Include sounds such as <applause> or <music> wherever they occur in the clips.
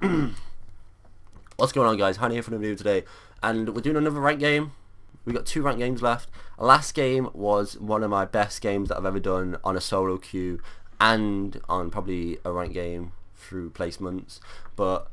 <clears throat> What's going on guys? Hyenaah here for the video today and we're doing another rank game. We got two rank games left. Last game was one of my best games that I've ever done on a solo queue and on probably a rank game through placements. But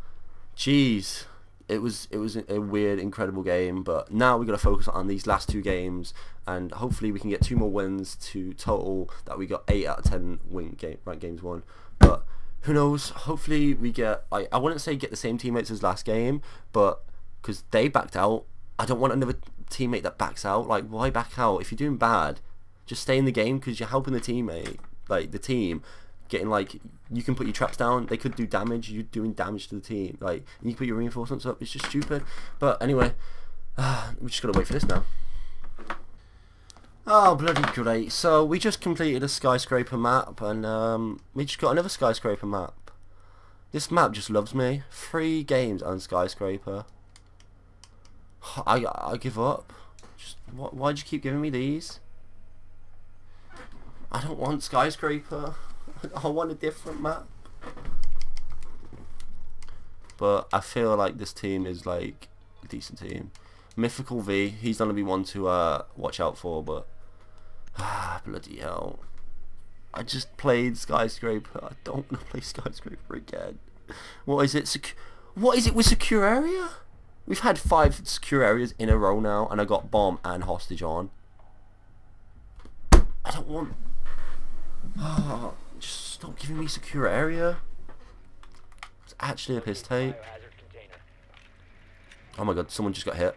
jeez, it was it was a weird, incredible game. But now we're gonna focus on these last two games, and hopefully we can get two more wins to total that we got eight out of ten win game rank games won. But who knows? Hopefully we get. I I wouldn't say get the same teammates as last game, but because they backed out, I don't want another teammate that backs out. Like why back out if you're doing bad? Just stay in the game because you're helping the teammate, like the team getting like you can put your traps down they could do damage you're doing damage to the team like you put your reinforcements up it's just stupid but anyway uh, <sighs> we just gotta wait for this now oh bloody great. So we just completed a skyscraper map and um, we just got another skyscraper map. This map just loves me. Three games on skyscraper. <sighs> I, I give up. Just wh why'd you keep giving me these? I don't want skyscraper. <laughs> I want a different map. But I feel like this team is like a decent team. Mythical V, he's gonna be one to uh, watch out for, but ah, bloody hell. I just played Skyscraper. I don't want to play Skyscraper again. What is it? What is it with secure area? We've had five secure areas in a row now, and I got bomb and hostage on. I don't want. Oh. Just stop giving me secure area. It's actually a piss tape. Oh my god, someone just got hit.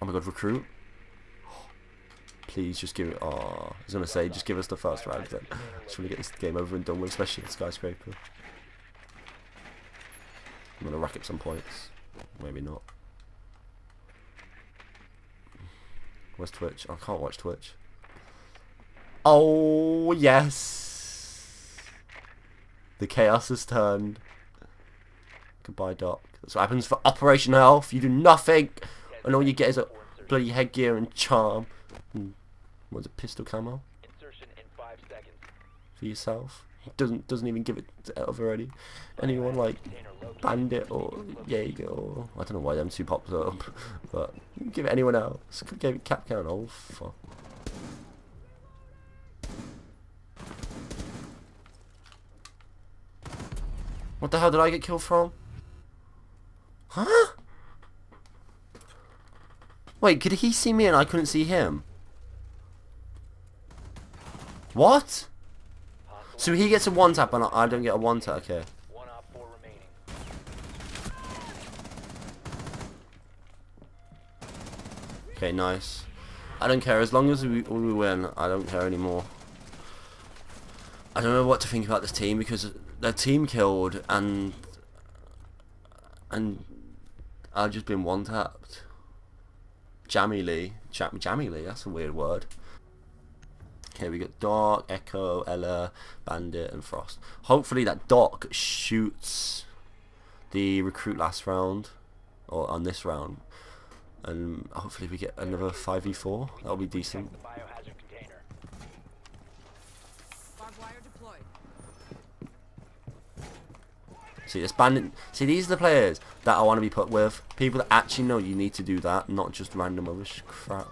Oh my god, recruit. Please just give it. Oh, I was gonna say, just give us the first round. Then. Just want to get this game over and done with, especially the skyscraper. I'm gonna rack up some points. Maybe not. Where's Twitch? I can't watch Twitch. Oh, yes. The chaos has turned. Goodbye, Doc. That's what happens for Operation Health. You do nothing. And all you get is a bloody headgear and charm. And what's a pistol camo? For yourself. Doesn't doesn't even give it to out already. Anyone like Bandit or Jaeger or I don't know why them two pops up, <laughs> but give it anyone else. Give it Kapkan. Oh fuck. What the hell did I get killed from? Huh? Wait, could he see me and I couldn't see him? What? So he gets a one tap and I don't get a one tap, okay. Okay, nice. I don't care, as long as we, we win, I don't care anymore. I don't know what to think about this team because their team killed and and I've just been one tapped. Jammy Lee, Jam Jammy Lee, that's a weird word. Okay, we got Doc, Echo, Ela, Bandit, and Frost. Hopefully that Doc shoots the recruit last round, or on this round, and hopefully we get another 5v4. That'll be decent. See, this bandit. See, these are the players that I want to be put with. People that actually know you need to do that, not just random other crap.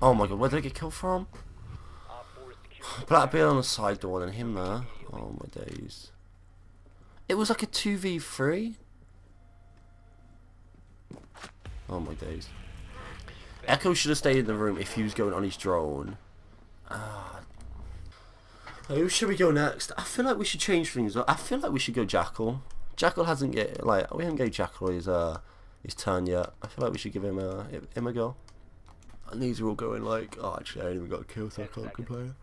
Oh my god, where did I get killed from? <sighs> Blackbeard on the side door and him there. Oh my days. It was like a 2v3. Oh my days. Echo should have stayed in the room if he was going on his drone. Uh, who should we go next? I feel like we should change things. I feel like we should go Jackal. Jackal hasn't get like we haven't gave Jackal his uh his turn yet. I feel like we should give him a him a go. And these are all going like, oh actually I ain't even got a kill so I can't complain.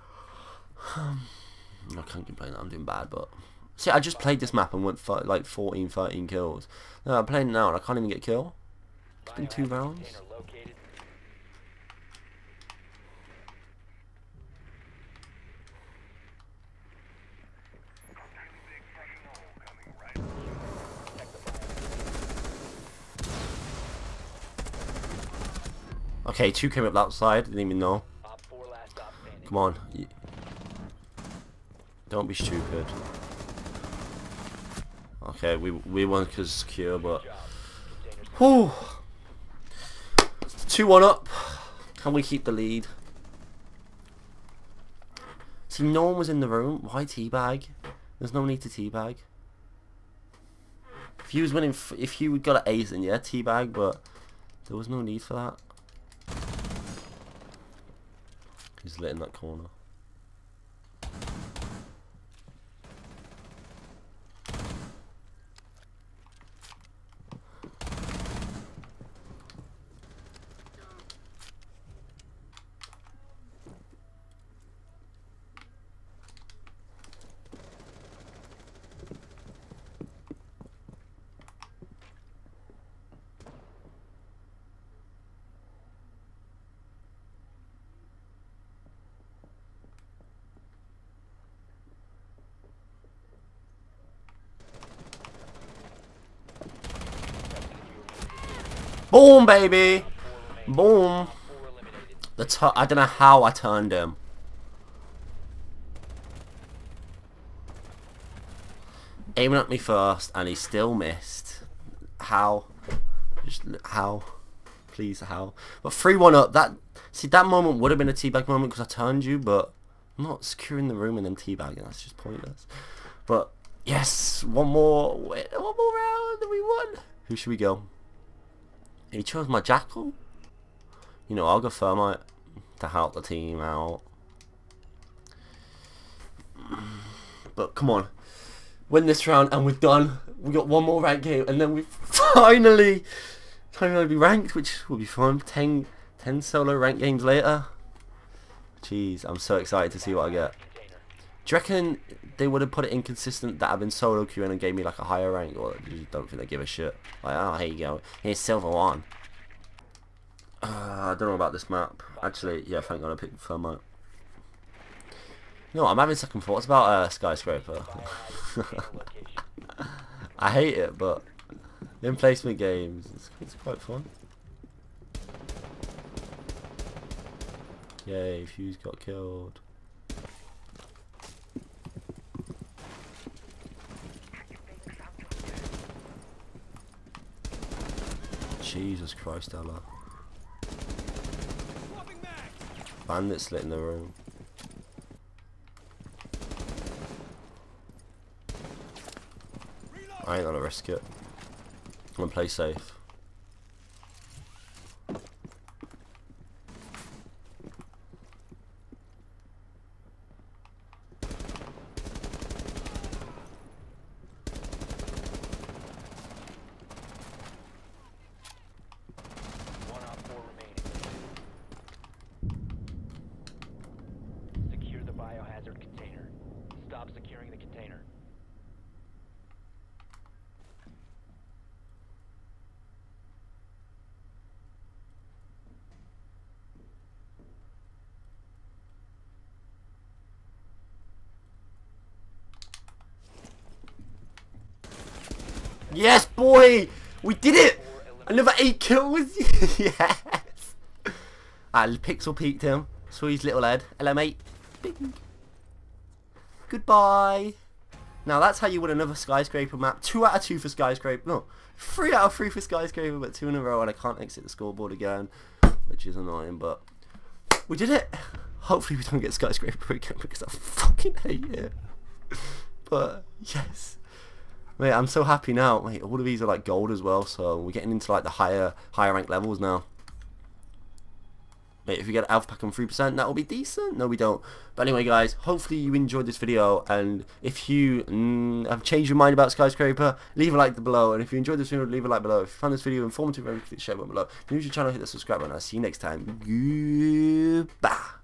Um, <sighs> I can't complain that I'm doing bad but See, I just played this map and went for like 14, 13 kills. No, I'm playing now and I can't even get a kill. It's been two rounds. Okay, two came up that side. Didn't even know. Come on. Don't be stupid. Okay, we we won because secure, but. Whew. Two one up. Can we keep the lead? See, no one was in the room. Why teabag? There's no need to teabag. If he was winning, if he got an ace, then yeah, teabag, but there was no need for that. He's lit in that corner. Boom, baby! Boom! The I don't know how I turned him. Aiming at me first, and he still missed. How? Just how? Please, how? But 3-1 up, that... See, that moment would have been a teabag moment because I turned you, but... I'm not securing the room and then teabagging. That's just pointless. But, yes! One more... One more round and we won! Who should we go? He chose my Jackal? You know, I'll go Thermite to help the team out. But come on. Win this round and we're done. We got one more ranked game and then we finally finally be ranked, which will be fun. 10, 10 solo ranked games later. Jeez, I'm so excited to see what I get. Do you reckon they would have put it inconsistent that I've been solo queuing and gave me like a higher rank, or don't think they give a shit? Like, oh, here you go. Here's silver one. Uh, <sighs> I don't know about this map. Actually, yeah, thank God I picked Thermite. No, I'm having second thoughts about uh, Skyscraper. <laughs> I hate it, but in placement games, it's, it's quite fun. Yay, Fuse got killed. Jesus Christ, Ela. Bandit lit in the room. I ain't gonna risk it. I'm gonna play safe. Yes, boy! We did it! Another eight kills! <laughs> yes! Pixel peeked him. Saw his little head. Hello, mate. Bing. Goodbye. Now, that's how you win another Skyscraper map. Two out of two for Skyscraper. No, three out of three for Skyscraper, but two in a row, and I can't exit the scoreboard again, which is annoying, but we did it. Hopefully we don't get Skyscraper again, because I fucking hate it. But, yes. Mate, I'm so happy now. Mate, all of these are like gold as well, so we're getting into like the higher higher rank levels now. Mate, if we get Alpha Pack on 3%, that will be decent. No, we don't. But anyway, guys, hopefully you enjoyed this video. And if you mm, have changed your mind about Skyscraper, leave a like below. And if you enjoyed this video, leave a like below. If you found this video informative, click the share button below. If you're new to the channel, hit the subscribe button. I'll see you next time. Goodbye.